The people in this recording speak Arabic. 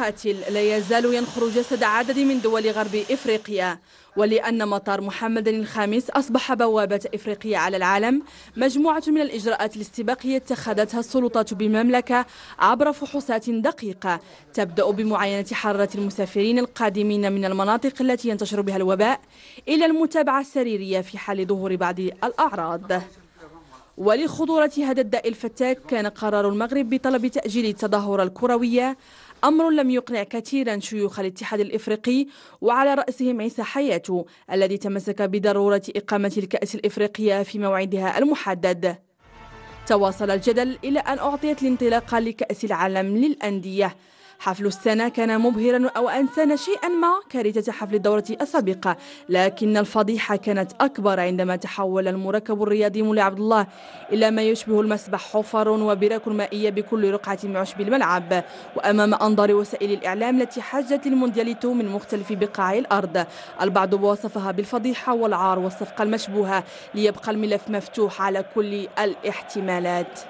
القاتل لا يزال ينخر جسد عدد من دول غرب إفريقيا ولأن مطار محمد الخامس أصبح بوابة إفريقيا على العالم. مجموعة من الإجراءات الاستباقية اتخذتها السلطات بالمملكة عبر فحوصات دقيقة. تبدأ بمعاينة حرارة المسافرين القادمين من المناطق التي ينتشر بها الوباء إلى المتابعة السريرية في حال ظهور بعض الأعراض. ولخطورة هذا الداء الفتاك كان قرار المغرب بطلب تأجيل التظاهرة الكروية. أمر لم يقنع كثيرا شيوخ الاتحاد الإفريقي وعلى رأسهم عيسى حياته الذي تمسك بضرورة إقامة الكأس الإفريقية في موعدها المحدد. تواصل الجدل إلى أن أعطيت الانطلاقة لكأس العالم للأندية. حفل السنة كان مبهرا أو أنسان شيئا ما كارثة حفل الدورة السابقة لكن الفضيحة كانت أكبر عندما تحول المركب الرياضي مولى عبد الله إلى ما يشبه المسبح حفر وبراك مائية بكل رقعة من عشب الملعب. وأمام أنظار وسائل الإعلام التي حجت الموندياليتو من مختلف بقاع الأرض البعض وصفها بالفضيحة والعار والصفقة المشبوهة ليبقى الملف مفتوح على كل الاحتمالات.